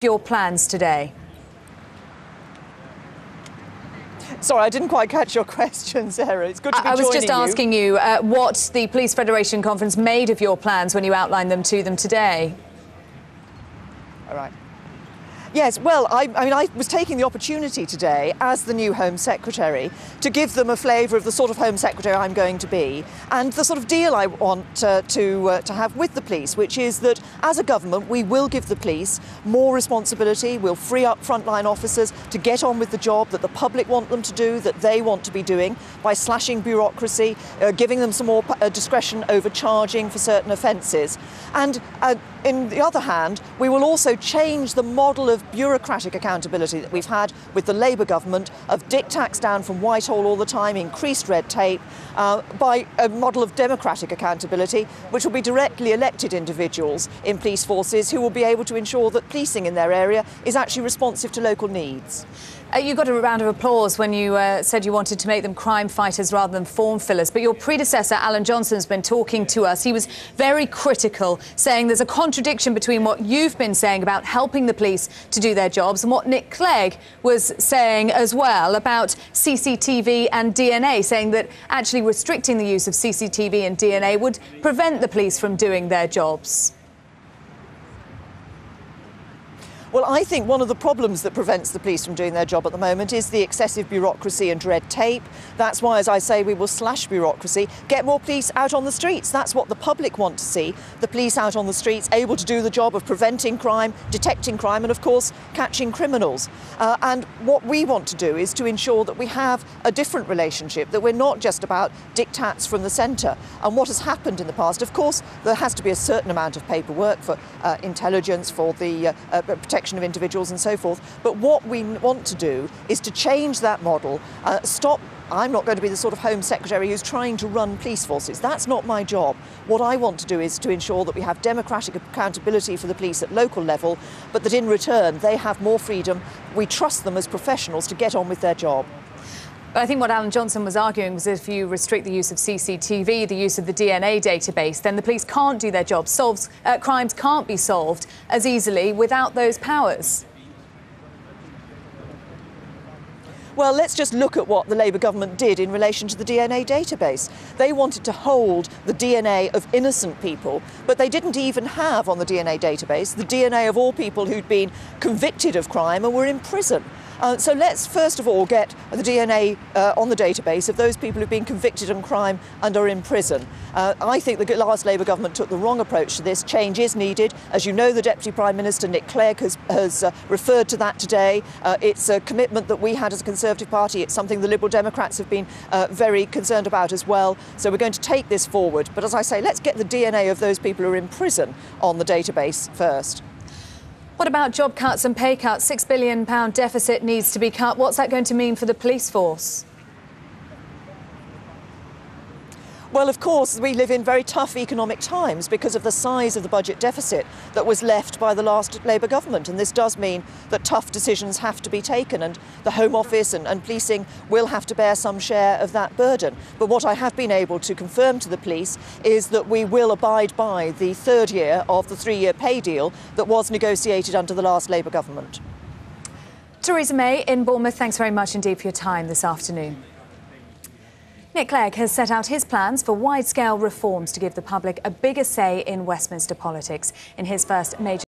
your plans today? Sorry, I didn't quite catch your question, Sarah. It's good to be I, I was just you. asking you uh, what the Police Federation conference made of your plans when you outlined them to them today. All right. Yes, well, I, I, mean, I was taking the opportunity today as the new Home Secretary to give them a flavour of the sort of Home Secretary I'm going to be and the sort of deal I want uh, to, uh, to have with the police, which is that as a government, we will give the police more responsibility, we'll free up frontline officers to get on with the job that the public want them to do, that they want to be doing, by slashing bureaucracy, uh, giving them some more uh, discretion over charging for certain offences. And uh, in the other hand, we will also change the model of bureaucratic accountability that we've had with the Labour government of diktats down from Whitehall all the time, increased red tape, uh, by a model of democratic accountability, which will be directly elected individuals in police forces who will be able to ensure that policing in their area is actually responsive to local needs. Uh, you got a round of applause when you uh, said you wanted to make them crime fighters rather than form fillers. But your predecessor, Alan Johnson, has been talking to us. He was very critical, saying there's a contradiction between what you've been saying about helping the police to do their jobs and what Nick Clegg was saying as well about CCTV and DNA, saying that actually restricting the use of CCTV and DNA would prevent the police from doing their jobs. Well, I think one of the problems that prevents the police from doing their job at the moment is the excessive bureaucracy and red tape. That's why, as I say, we will slash bureaucracy, get more police out on the streets. That's what the public want to see the police out on the streets, able to do the job of preventing crime, detecting crime, and of course, catching criminals. Uh, and what we want to do is to ensure that we have a different relationship, that we're not just about diktats from the centre. And what has happened in the past, of course, there has to be a certain amount of paperwork for uh, intelligence, for the uh, uh protection protection of individuals and so forth. But what we want to do is to change that model, uh, stop I'm not going to be the sort of Home Secretary who's trying to run police forces. That's not my job. What I want to do is to ensure that we have democratic accountability for the police at local level, but that in return they have more freedom. We trust them as professionals to get on with their job. I think what Alan Johnson was arguing was if you restrict the use of CCTV, the use of the DNA database, then the police can't do their job. Solves, uh, crimes can't be solved as easily without those powers. Well, let's just look at what the Labour government did in relation to the DNA database. They wanted to hold the DNA of innocent people, but they didn't even have on the DNA database the DNA of all people who'd been convicted of crime and were in prison. Uh, so let's first of all get the DNA uh, on the database of those people who've been convicted of crime and are in prison. Uh, I think the last Labour government took the wrong approach to this. Change is needed. As you know, the Deputy Prime Minister, Nick Clegg, has, has uh, referred to that today. Uh, it's a commitment that we had as a Conservative Party. It's something the Liberal Democrats have been uh, very concerned about as well. So we're going to take this forward. But as I say, let's get the DNA of those people who are in prison on the database first. What about job cuts and pay cuts? £6 billion deficit needs to be cut. What's that going to mean for the police force? Well, of course, we live in very tough economic times because of the size of the budget deficit that was left by the last Labour government. And this does mean that tough decisions have to be taken, and the Home Office and, and, policing will have to bear some share of that burden. But what I have been able to confirm to the police is that we will abide by the third year of the three year pay deal that was negotiated under the last Labour government. Theresa May in Bournemouth, thanks very much indeed for your time this afternoon. Nick Clegg has set out his plans for wide-scale reforms to give the public a bigger say in Westminster politics. In his first major